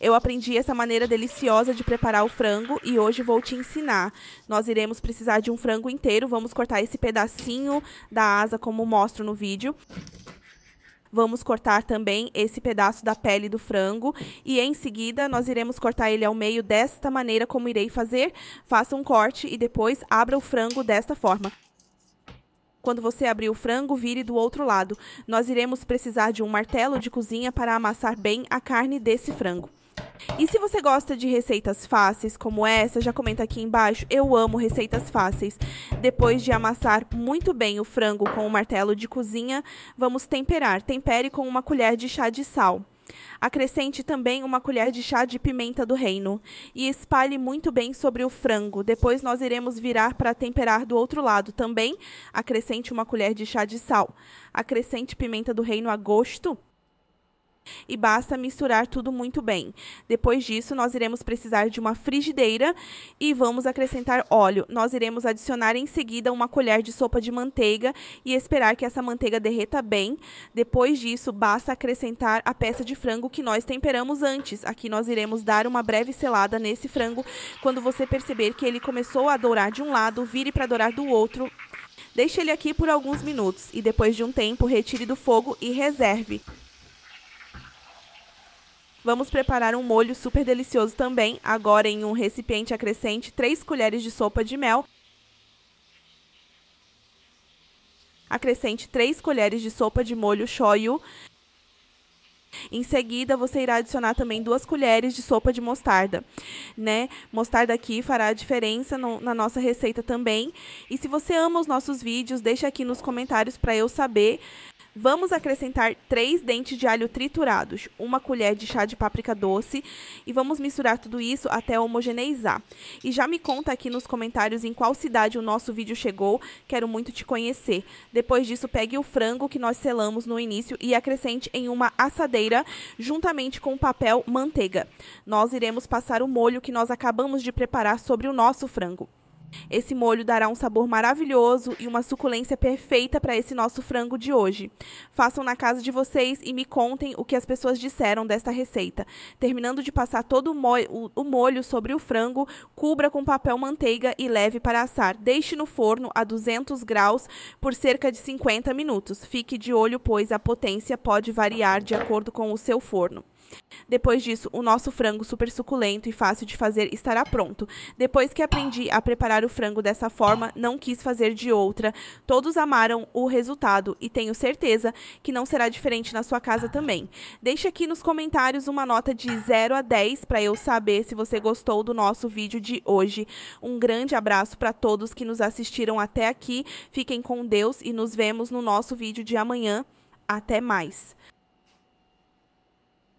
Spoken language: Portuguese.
Eu aprendi essa maneira deliciosa de preparar o frango e hoje vou te ensinar. Nós iremos precisar de um frango inteiro, vamos cortar esse pedacinho da asa como mostro no vídeo. Vamos cortar também esse pedaço da pele do frango e em seguida nós iremos cortar ele ao meio desta maneira como irei fazer. Faça um corte e depois abra o frango desta forma. Quando você abrir o frango, vire do outro lado. Nós iremos precisar de um martelo de cozinha para amassar bem a carne desse frango. E se você gosta de receitas fáceis como essa, já comenta aqui embaixo. Eu amo receitas fáceis. Depois de amassar muito bem o frango com o martelo de cozinha, vamos temperar. Tempere com uma colher de chá de sal. Acrescente também uma colher de chá de pimenta do reino e espalhe muito bem sobre o frango. Depois nós iremos virar para temperar do outro lado. Também acrescente uma colher de chá de sal. Acrescente pimenta do reino a gosto e basta misturar tudo muito bem. Depois disso, nós iremos precisar de uma frigideira e vamos acrescentar óleo. Nós iremos adicionar em seguida uma colher de sopa de manteiga e esperar que essa manteiga derreta bem. Depois disso, basta acrescentar a peça de frango que nós temperamos antes. Aqui nós iremos dar uma breve selada nesse frango. Quando você perceber que ele começou a dourar de um lado, vire para dourar do outro. Deixe ele aqui por alguns minutos e depois de um tempo, retire do fogo e reserve. Vamos preparar um molho super delicioso também. Agora em um recipiente acrescente 3 colheres de sopa de mel. Acrescente 3 colheres de sopa de molho shoyu. Em seguida, você irá adicionar também duas colheres de sopa de mostarda, né? Mostarda aqui fará a diferença no, na nossa receita também. E se você ama os nossos vídeos, deixa aqui nos comentários para eu saber. Vamos acrescentar três dentes de alho triturados, uma colher de chá de páprica doce e vamos misturar tudo isso até homogeneizar. E já me conta aqui nos comentários em qual cidade o nosso vídeo chegou, quero muito te conhecer. Depois disso, pegue o frango que nós selamos no início e acrescente em uma assadeira juntamente com papel manteiga. Nós iremos passar o molho que nós acabamos de preparar sobre o nosso frango. Esse molho dará um sabor maravilhoso e uma suculência perfeita para esse nosso frango de hoje. Façam na casa de vocês e me contem o que as pessoas disseram desta receita. Terminando de passar todo o, mo o, o molho sobre o frango, cubra com papel manteiga e leve para assar. Deixe no forno a 200 graus por cerca de 50 minutos. Fique de olho, pois a potência pode variar de acordo com o seu forno. Depois disso, o nosso frango super suculento e fácil de fazer estará pronto. Depois que aprendi a preparar o frango dessa forma, não quis fazer de outra. Todos amaram o resultado e tenho certeza que não será diferente na sua casa também. Deixe aqui nos comentários uma nota de 0 a 10 para eu saber se você gostou do nosso vídeo de hoje. Um grande abraço para todos que nos assistiram até aqui. Fiquem com Deus e nos vemos no nosso vídeo de amanhã. Até mais!